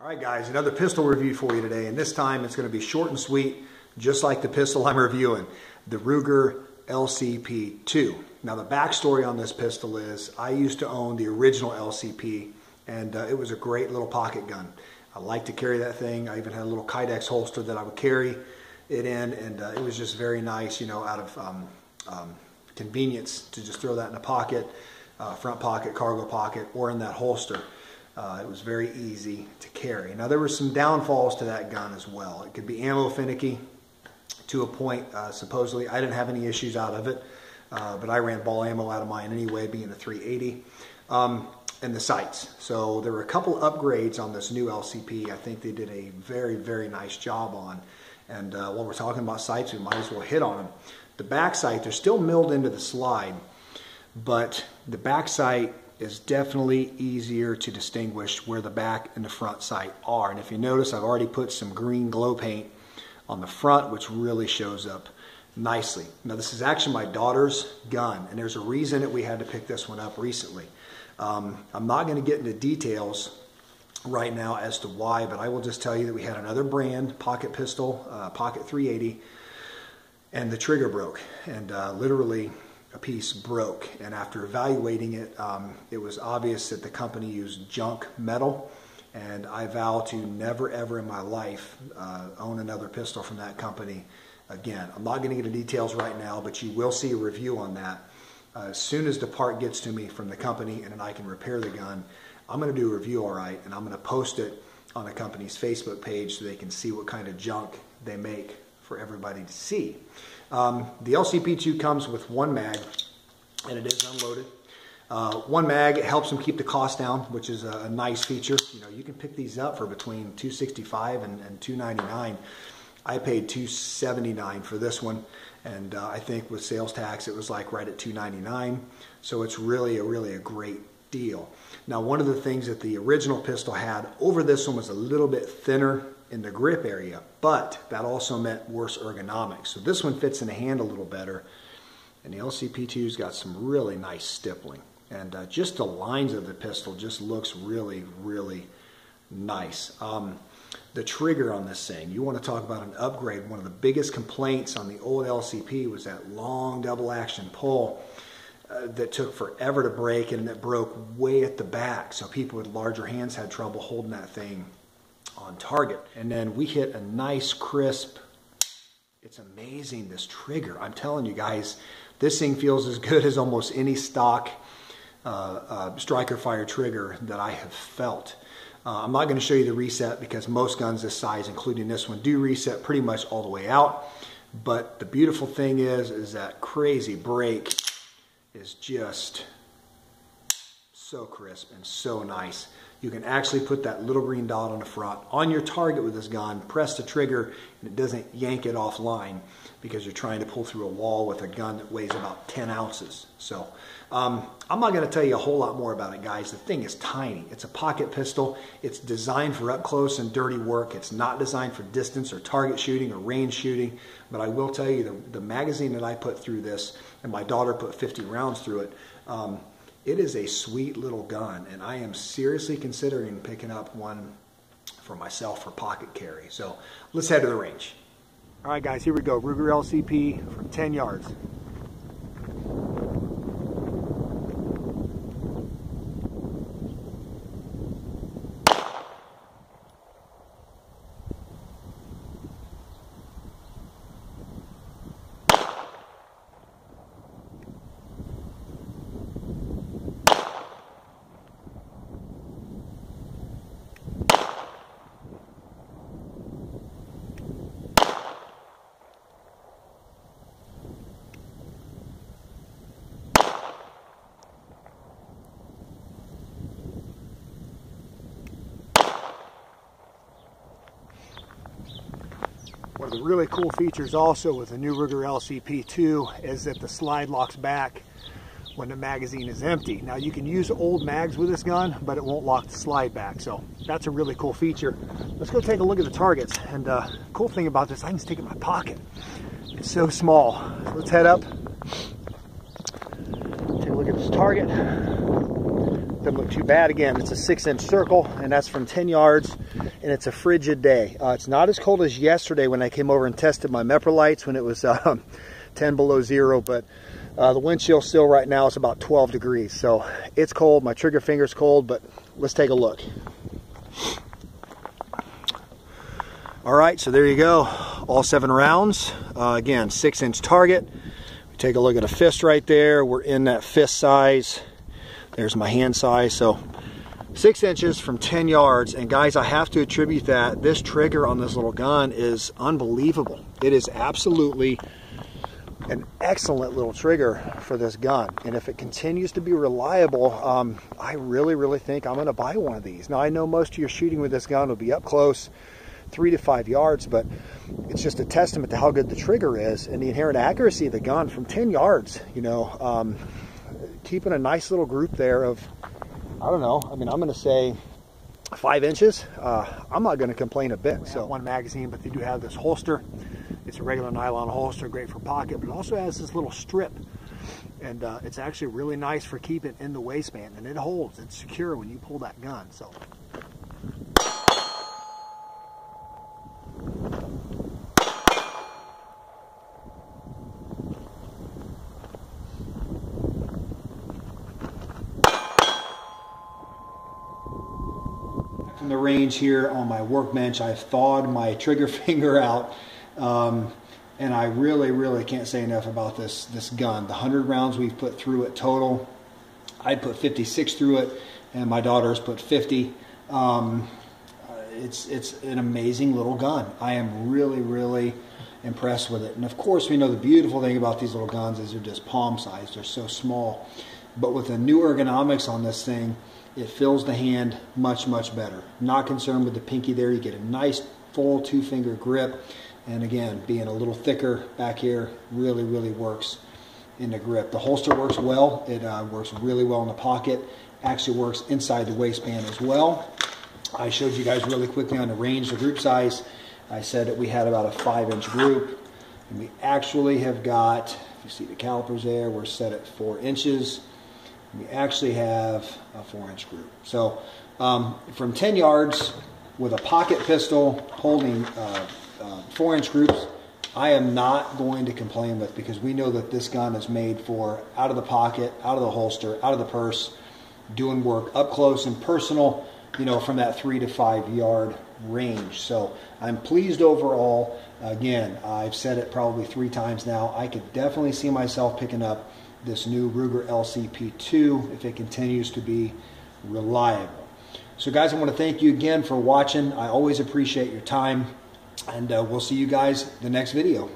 All right, guys, another pistol review for you today, and this time it's going to be short and sweet, just like the pistol I'm reviewing, the Ruger LCP2. Now, the backstory on this pistol is I used to own the original LCP, and uh, it was a great little pocket gun. I like to carry that thing. I even had a little Kydex holster that I would carry it in, and uh, it was just very nice, you know, out of um, um, convenience to just throw that in a pocket, uh, front pocket, cargo pocket, or in that holster. Uh, it was very easy to carry. Now there were some downfalls to that gun as well. It could be ammo finicky to a point. Uh, supposedly, I didn't have any issues out of it, uh, but I ran ball ammo out of mine anyway, being a 380. Um, and the sights. So there were a couple upgrades on this new LCP. I think they did a very, very nice job on. And uh, while we're talking about sights, we might as well hit on them. The back sight, they're still milled into the slide, but the back sight is definitely easier to distinguish where the back and the front sight are. And if you notice, I've already put some green glow paint on the front, which really shows up nicely. Now this is actually my daughter's gun, and there's a reason that we had to pick this one up recently. Um, I'm not going to get into details right now as to why, but I will just tell you that we had another brand, pocket pistol, uh, pocket 380, and the trigger broke. And uh, literally, piece broke. And after evaluating it, um, it was obvious that the company used junk metal. And I vow to never ever in my life uh, own another pistol from that company again. I'm not going to get into details right now, but you will see a review on that. Uh, as soon as the part gets to me from the company and then I can repair the gun, I'm going to do a review all right, and I'm going to post it on the company's Facebook page so they can see what kind of junk they make for everybody to see. Um, the LCP2 comes with one mag, and it is unloaded. Uh, one mag helps them keep the cost down, which is a, a, nice feature. You know, you can pick these up for between 265 and, and 299. I paid 279 for this one, and uh, I think with sales tax it was like right at 299. So it's really a really a great deal. Now, one of the things that the original pistol had over this one was a little bit thinner in the grip area, but that also meant worse ergonomics. So this one fits in the hand a little better, and the LCP2's got some really nice stippling. And uh, just the lines of the pistol just looks really, really nice. Um, the trigger on this thing, you want to talk about an upgrade. One of the biggest complaints on the old LCP was that long double action pull uh, that took forever to break and that broke way at the back. So people with larger hands had trouble holding that thing on target. And then we hit a nice crisp, it's amazing this trigger. I'm telling you guys, this thing feels as good as almost any stock uh, uh, striker fire trigger that I have felt. Uh, I'm not going to show you the reset because most guns this size, including this one, do reset pretty much all the way out. But the beautiful thing is, is that crazy break is just so crisp and so nice. You can actually put that little green dot on the front on your target with this gun, press the trigger, and it doesn't yank it offline because you're trying to pull through a wall with a gun that weighs about 10 ounces. So um, I'm not going to tell you a whole lot more about it, guys. The thing is tiny. It's a pocket pistol. It's designed for up close and dirty work. It's not designed for distance or target shooting or range shooting. But I will tell you, the, the magazine that I put through this, and my daughter put 50 rounds through it, um, it is a sweet little gun, and I am seriously considering picking up one for myself for pocket carry. So let's head to the range. All right, guys, here we go. Ruger LCP from 10 yards. Of the really cool features also with the new Ruger LCP2 is that the slide locks back when the magazine is empty. Now you can use old mags with this gun, but it won't lock the slide back. So that's a really cool feature. Let's go take a look at the targets. And uh, cool thing about this, I can stick it in my pocket. It's so small. So let's head up. Take a look at this target. doesn't look too bad. Again, it's a six inch circle and that's from 10 yards and it's a frigid day. Uh, it's not as cold as yesterday when I came over and tested my Meprolights when it was um, 10 below zero, but uh, the wind chill still right now is about 12 degrees. So it's cold, my trigger finger's cold, but let's take a look. All right, so there you go. All seven rounds. Uh, again, six inch target. We Take a look at a fist right there. We're in that fist size. There's my hand size. So six inches from 10 yards. And guys, I have to attribute that this trigger on this little gun is unbelievable. It is absolutely an excellent little trigger for this gun. And if it continues to be reliable, um, I really, really think I'm gonna buy one of these. Now I know most of your shooting with this gun will be up close, three to five yards, but it's just a testament to how good the trigger is and the inherent accuracy of the gun from 10 yards, you know, um, keeping a nice little group there of, I don't know, I mean, I'm going to say five inches. Uh, I'm not going to complain a bit. So one magazine, but they do have this holster. It's a regular nylon holster, great for pocket, but it also has this little strip. And uh, it's actually really nice for keeping in the waistband, and it holds. It's secure when you pull that gun. So the range here on my workbench. I've thawed my trigger finger out. Um, and I really, really can't say enough about this, this gun. The 100 rounds we've put through it total, I put 56 through it, and my daughter's put 50. Um, it's, it's an amazing little gun. I am really, really impressed with it. And of course, we know the beautiful thing about these little guns is they're just palm sized. They're so small. But with the new ergonomics on this thing, it fills the hand much, much better. Not concerned with the pinky there. You get a nice full two finger grip. And again, being a little thicker back here really, really works in the grip. The holster works well. It uh, works really well in the pocket. Actually works inside the waistband as well. I showed you guys really quickly on the range, the group size. I said that we had about a five inch group. And we actually have got, you see the calipers there, we're set at four inches we actually have a four inch group. So um, from 10 yards with a pocket pistol holding uh, uh, four inch groups, I am not going to complain with because we know that this gun is made for out of the pocket, out of the holster, out of the purse, doing work up close and personal, you know, from that three to five yard range. So I'm pleased overall. Again, I've said it probably three times now. I could definitely see myself picking up this new Ruger LCP2 if it continues to be reliable. So guys, I want to thank you again for watching. I always appreciate your time and uh, we'll see you guys the next video.